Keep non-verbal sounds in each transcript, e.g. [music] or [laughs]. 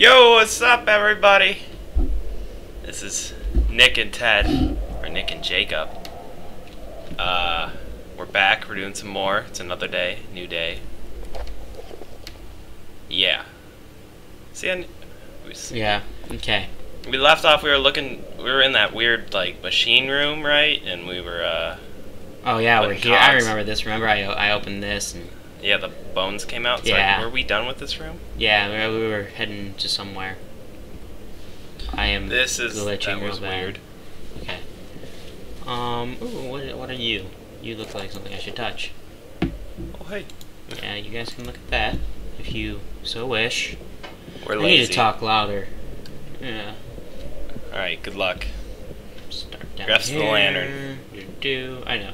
Yo, what's up, everybody? This is Nick and Ted, or Nick and Jacob. Uh, we're back. We're doing some more. It's another day, new day. Yeah. See, I, we, s- Yeah. Okay. we left off. We were looking. We were in that weird like machine room, right? And we were. uh Oh yeah, we're here. I remember this. Remember, I I opened this and Yeah, the bones came out. So Yeah. were we done with this room? yeah, we we were heading to somewhere. I am This is glitching real bad. weird. Okay. Um. Ooh, what what are you? You look like something I should touch. Oh hey, Yeah, you guys can look at that if you so wish. we're I lazy. need to talk louder. Yeah. All right, good luck. Start down Grasp the lantern. Do, do. I know.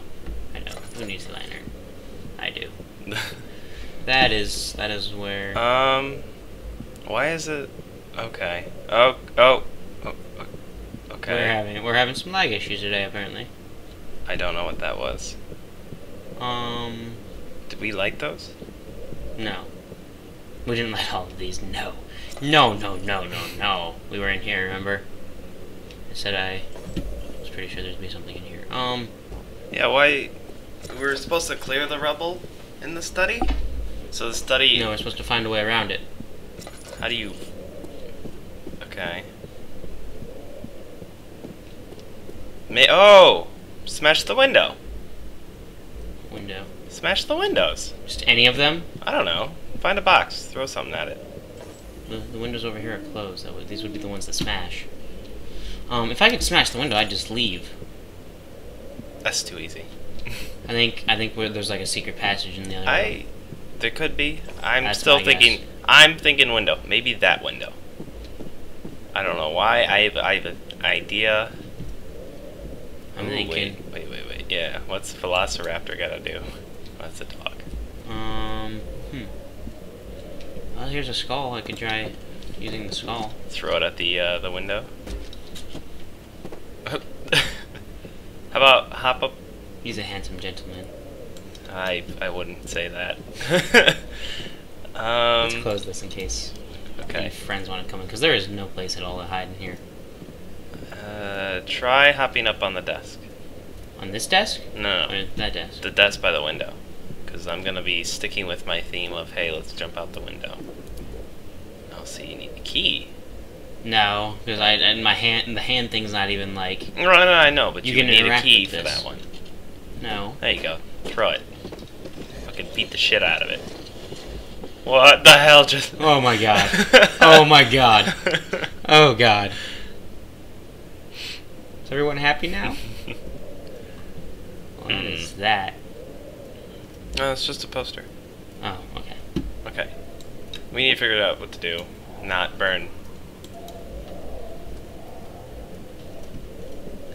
I know. Who needs the lantern? That is that is where. um, why is it? Okay. Oh, oh, oh, okay. We're having we're having some lag issues today apparently. I don't know what that was. Um, Did we like those? no, we didn't let all of these. No, no, no, no, no, no. We were in here. Remember? I said I was pretty sure there'd be something in here. Um, Yeah. Why? We were supposed to clear the rubble in the study. So the study. no, we're supposed to find a way around it. How do you? Okay. May oh, smash the window. Window. Smash the windows. Just any of them. I don't know. Find a box. Throw something at it. The, the windows over here are closed. That would, these would be the ones that smash. Um, if I could smash the window, I'd just leave. That's too easy. [laughs] I think I think there's like a secret passage in the other. room. There could be. I'm That's still thinking. guess. I'm thinking window. Maybe that window. I don't know why. I have. I have an idea. I'm Ooh, thinking. Wait, wait, wait, wait. Yeah. What's Velociraptor gotta do? That's a dog. Um, hmm. Well, here's a skull. I could try using the skull. Throw it at the uh, the window. [laughs] How about hop up? He's a handsome gentleman. I I wouldn't say that. [laughs] Let's um. close this in case Okay. any friends want to come in, because there is no place at all to hide in here. Uh, try hopping up on the desk. On this desk? No, no, Or that desk? the desk by the window. Because I'm gonna be sticking with my theme of hey, let's jump out the window. Oh, see, you need the key. No, because I and my hand and the hand thing's not even like No, no, I know, but You you, can need a key for that one. no. There you go. Throw it. Fucking beat the shit out of it. What the hell just? Oh my god. [laughs] Oh my god. Oh god. Is everyone happy now? [laughs] What Hmm. is that? No, it's just a poster. Oh, okay. Okay. We need to figure out what to do. Not burn.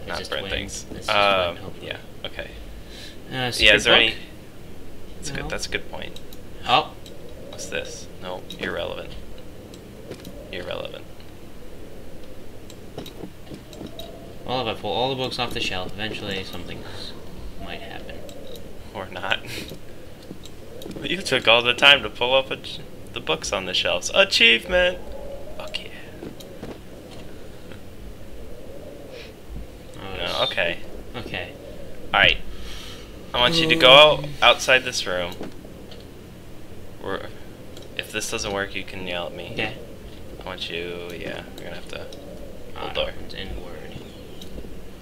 Not burn wind. things. Um, wind, yeah. Okay. Uh, Yeah. Is there book? any? That's No. good. That's a good point. Oh, What's this? No, irrelevant. Irrelevant. well, if I pull all the books off the shelf, eventually something might happen. Or not. [laughs] you took all the time to pull up a, the books on the shelves. Achievement! Fuck yeah. Oh, No, okay. Okay. Alright. I want you to go out outside this room. We're, if this doesn't work, you can yell at me. Okay. I want you, yeah, we're gonna have to. Hold Uh, door. It's inward.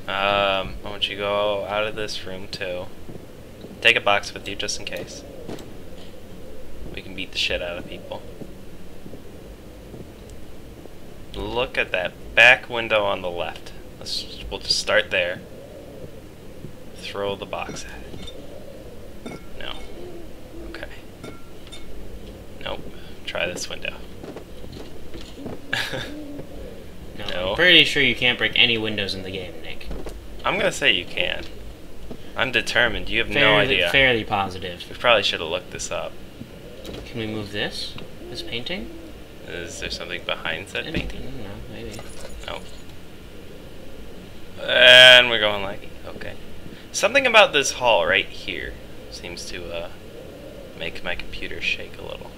Um, I want you to go out of this room too. Take a box with you just in case. We can beat the shit out of people. Look at that back window on the left. Let's we'll just start there. Throw the box at it. No. Okay. Nope. Try this window. [laughs] No, No. I'm pretty sure you can't break any windows in the game, Nick. I'm gonna say you can. I'm determined. You have no idea. fairly positive. We probably should have looked this up. Can we move this? This painting? Is there something behind I painting? don't know, maybe. No. And we're going like, okay. Something about this hall right here seems to uh, make my computer shake a little.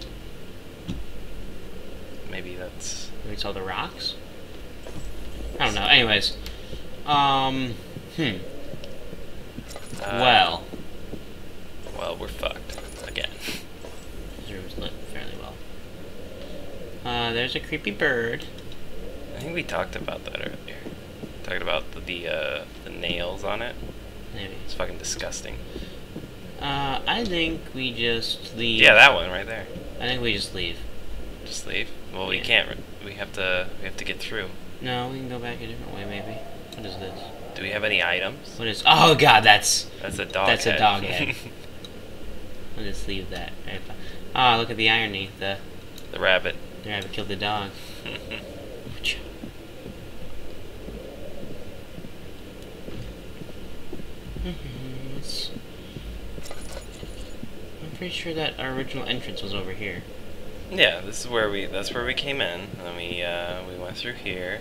Maybe that's. Maybe it's all the rocks. I don't know. Anyways, um, hmm. Uh, well, Well, we're fucked again. this room's lit fairly well. Uh, there's a creepy bird. I think we talked about that earlier. Talked about the the, uh, the nails on it. Maybe. It's fucking disgusting. Uh, I think we just leave. Yeah, that one right there. I think we just leave. Just leave. Well, we Yeah. can't. We have to. We have to get through. No, we can go back a different way, maybe. What is this? Do we have any items? What is? Oh God, that's. That's a dog. That's a dog head. [laughs] [laughs] I'll just leave that. Ah, look at the irony. The the rabbit. the rabbit killed the dog. It's- [laughs] I'm pretty sure that our original entrance was over here. Yeah, this is where we. That's where we came in. And we uh, we went through here.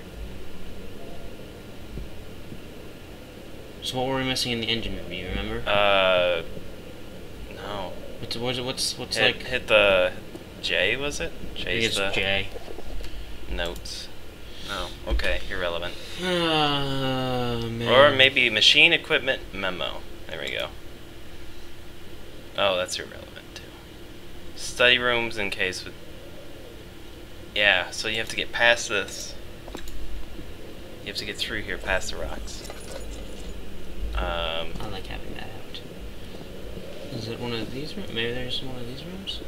So what were we missing in the engine room? You remember? Uh. No. What's what's what's, what's hit, like? hit the J. Was it? I think it's the J. notes. No. Okay. Irrelevant. Oh [sighs] man. Or maybe machine equipment memo. There we go. Oh, that's irrelevant too. Study rooms in case with. Yeah, so you have to get past this. You have to get through here past the rocks. Um, I like having that out. Is it one of these rooms? Maybe there's one of these rooms?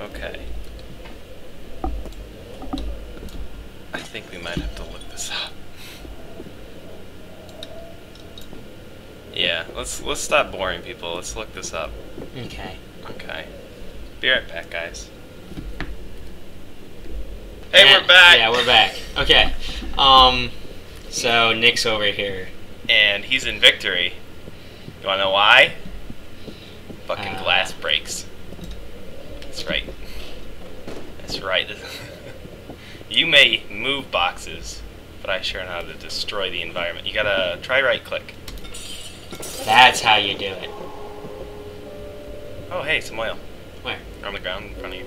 okay. I think we might have to look this up. Yeah, let's let's stop boring people. Let's look this up. Okay. Okay. Be right back, guys. Hey, Yeah, we're back. Yeah, we're back. Okay. Um, so Nick's over here. and he's in victory. You wanna know why? Fucking Uh. glass breaks. That's right. That's right. [laughs] you may move boxes, but I sure know how to destroy the environment. You gotta try right click. That's how you do it. Oh, hey, some oil Where? on the ground in front of you.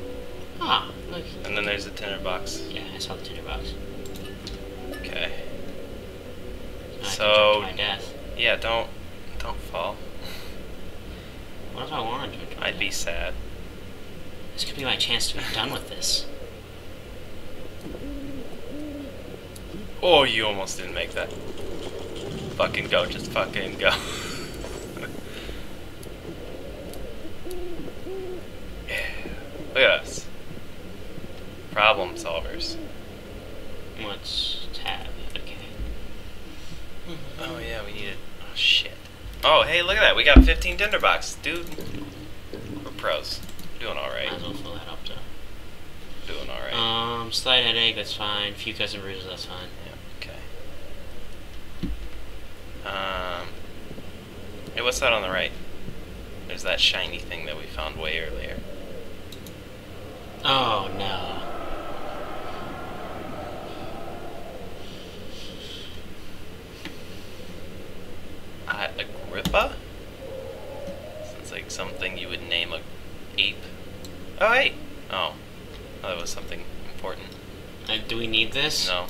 Ah, look. And then there's the tinder box. Yeah, I saw the tinder box. Okay. I So- jump to my death. Yeah, don't don't fall. What if I wanted to? jump to my I'd be sad. This could be my chance to be done with this. Oh, you almost didn't make that. Fucking go, just fucking go. [laughs] yeah. Look at us. Problem solvers. What's tab? Okay. Oh yeah, we need it. Oh shit. Oh hey, look at that. We got 15 tinderbox, dude. We're pros. Doing all Might right. as well fill that up though. Doing all right. Um, slight headache, that's fine. Few cuts and bruises, that's fine. Yeah, okay. Um. Hey, what's that on the right? There's that shiny thing that we found way earlier. Oh no. Uh, Agrippa? Sounds like something you would name a ape. Oh, hey! Oh. oh that was something important. Uh, do we need this? No.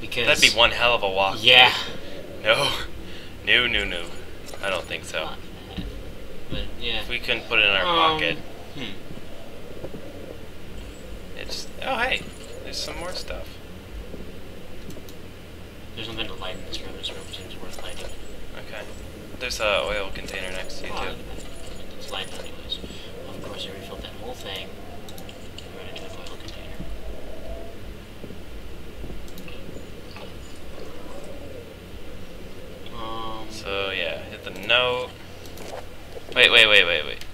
Because That'd be one hell of a walk. Yeah. No. No, no, no. I don't think so. But yeah. If we couldn't put it in our Um, pocket, Hmm. Oh, hey! There's some more stuff. There's something to light in this room. This room seems worth lighting. Okay. There's a oil container next to you, Oh, too. look at that. It's light anyways. Of course, I refilled that whole thing. Right into the oil container. Um. So, yeah, hit the note. Wait, wait, wait, wait, wait.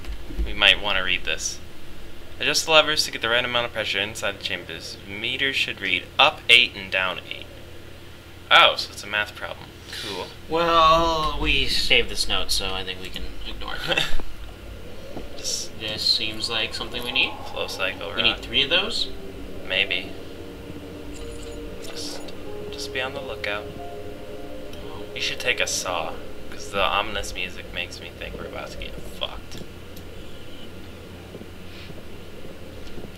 We might want to read this. Adjust the levers to get the right amount of pressure inside the chambers. Meter should read up 8 and down 8. Oh, so it's a math problem. Cool. Well, we saved this note, so I think we can ignore it. [laughs] Just this seems like something we need. flow cycle We need three of those. Maybe. Just, just be on the lookout. Oh. You should take a saw, because Because the ominous music makes me think we're about to get fucked.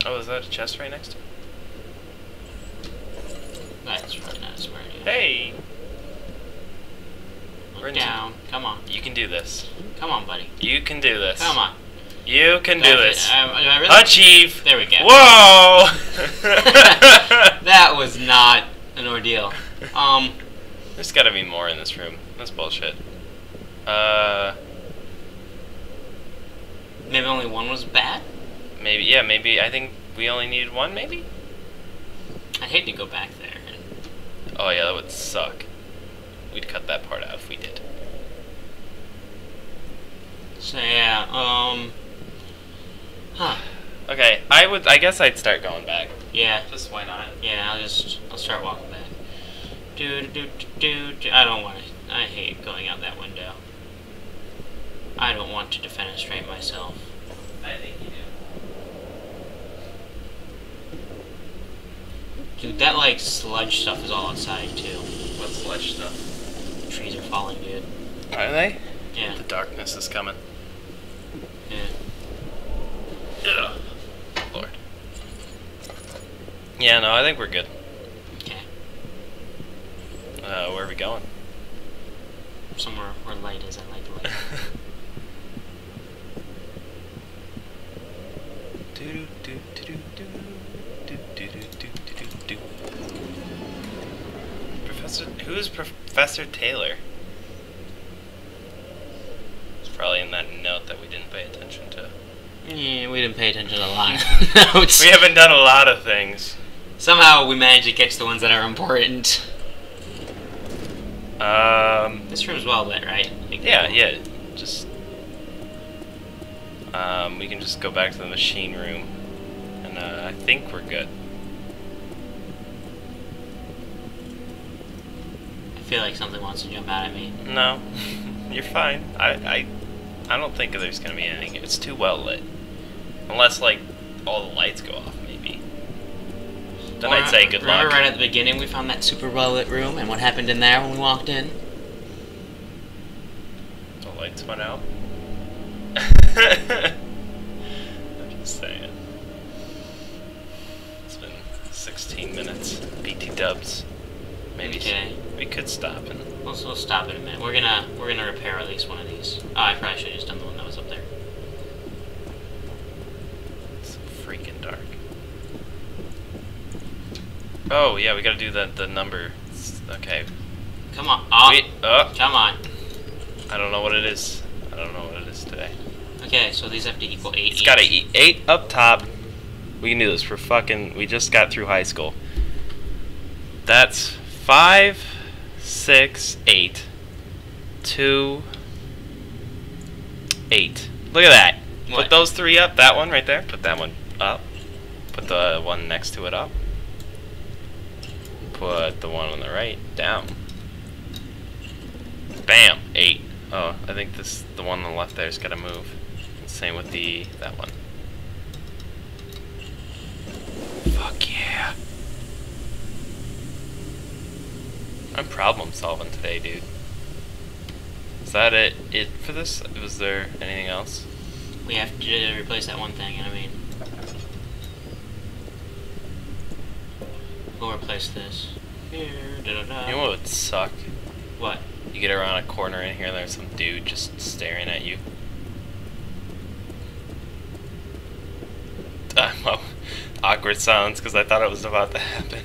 Oh, is that a chest right next to it? That's probably not a smart idea. Hey! Look we're down. Come on. You can do this. Come on, buddy. You can do this. Come on. You can do this. it. Um, I really? Achieve! There we go. Whoa! [laughs] that was not an ordeal. Um, [laughs] There's gotta be more in this room. That's bullshit. Uh, maybe only one was bad. Maybe, yeah, maybe, I think we only needed one, maybe? I'd hate to go back there. And Oh yeah, that would suck. We'd cut that part out if we did. so yeah. Um. Huh. Okay, I would, I guess I'd start going back. Yeah. Just why not? Yeah. I'll just. I'll start walking back. Do do do do. do. I don't want to. I hate going out that window. I don't want to defenestrate myself. I think you do. Dude, that like sludge stuff is all outside too. What sludge stuff? Trees are falling, dude. Are they? Yeah. The darkness is coming. Yeah. Ugh. Lord. Yeah, no, I think we're good. Okay. Uh, where are we going? Somewhere where light is. I like light. [laughs] Professor, who's Professor Taylor? It's probably in that note that we didn't pay attention to. Yeah, we didn't pay attention to a lot [laughs] [laughs] of notes. We haven't done a lot of things. Somehow we managed to catch the ones that are important. Um, This room's well lit, right? Like, yeah, yeah, just. Um, we can just go back to the machine room, and uh, I think we're good. Feel like something wants to jump out at me. No, [laughs] you're fine. I, I, I don't think there's gonna be anything. It's too well lit, unless like all the lights go off, maybe. Then I'd say good Remember luck. right at the beginning we found that super well lit room and what happened in there when we walked in? The lights went out. [laughs] I'm just saying. It's been 16 minutes. BT dubs. Maybe Okay. we could stop and. We'll, we'll stop in a minute. We're gonna we're gonna repair at least one of these. Oh, I probably should have just done the one that was up there. It's freaking dark. Oh yeah, we gotta do the the number. It's- Okay. Come on. Oh, Wait. Oh, come on. I don't know what it is. I don't know what it is today. Okay, so these have to equal eight. It's gotta each. e- eight up top. We can do this. We're fucking. We just got through high school. That's five, six, eight, two, eight. Look at that. What? Put those three up. That one right there. Put that one up. Put the one next to it up. Put the one on the right down. Bam. Eight. Oh, I think this the one on the left there's got to move. Same with the that one. Fuck yeah. I'm problem solving today, dude. Is that it? It for this? Was there anything else? We have to replace that one thing, I mean. We'll replace this. Here, da-da-da. You know what would suck? What? You get around a corner in here and there's some dude just staring at you. [laughs] awkward silence because I thought it was about to happen.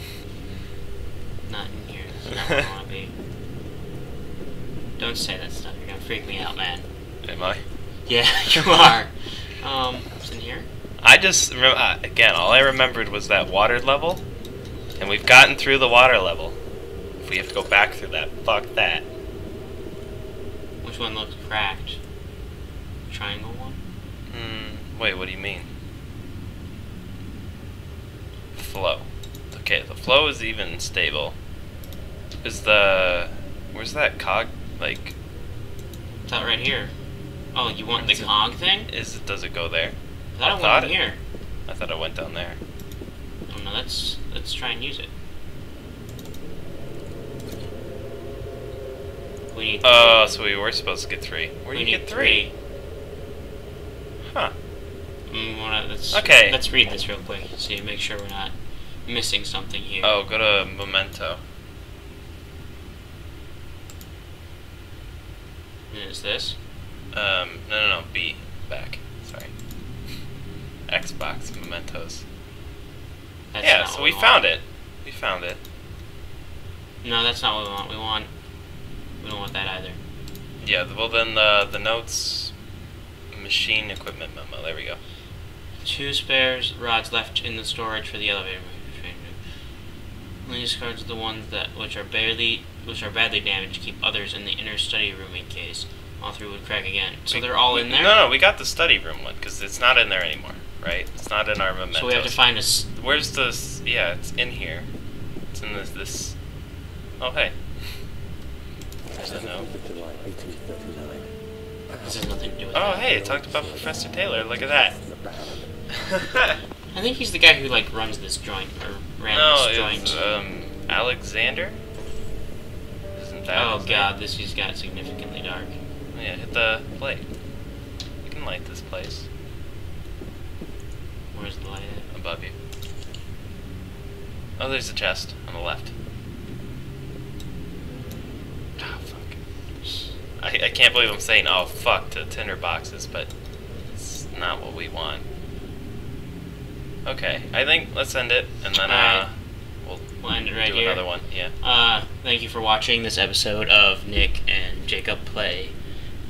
Not in here. That's not where I want to be. Don't say that stuff. You're gonna freak me out, man. Am I? Yeah, [laughs] you are. Um, what's in here? I just remember uh, again. All I remembered was that water level, and we've gotten through the water level. If we have to go back through that, fuck that. Which one looks cracked? Triangle one? Hmm. Wait. What do you mean? Flow. Okay. The flow is even stable. Is the where's that cog? Like, It's out right here. Oh, you want the it- cog thing? is it? Does it go there? I thought I it thought went it- here. I thought it went down there. Oh no, let's let's try and use it. We need. Oh, so we were supposed to get three. Where do we you need get three? Huh. Mm, wanna- let's, Okay. Let's read this real quick. See, make sure we're not missing something here. Oh, go to Memento. Is this? Um, no, no, no, B. Back. Sorry. Xbox Mementos. That's yeah, so what we found it. We found it. No, that's not what we want. We want. We don't want that either. Yeah, well then the the notes machine equipment memo. There we go. Two spares rods left in the storage for the elevator. Only discards the ones that which are barely which are badly damaged. Keep others in the inner study room in case all three would crack again. So We- they're all we- in there. No, no, we got the study room one because it's not in there anymore, right? It's not in our mementos. So we have to find a. s- Where's the? Yeah, it's in here. It's in this. This. Oh hey. There's a note. July 1839. This has nothing to do with. Oh that. hey, it talked about Professor Taylor. Look at that. [laughs] I think he's the guy who like runs this joint or ran no, this joint. um Alexander. That? oh god, this just got significantly dark. Yeah, hit the plate. You can light this place Where's the light at? above you. Oh, there's a chest on the left. Ah, fuck. I, I can't believe I'm saying oh fuck to tinder boxes, but it's not what we want. Okay, I think let's end it and then uh, Alright. we'll We'll end it right do here. another one. Yeah. Uh, thank you for watching this episode of Nick and Jacob play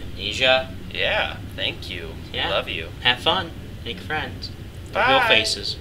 Amnesia. Yeah. Thank you. Yeah. Love you. Have fun. Make friends. Bye. Real faces.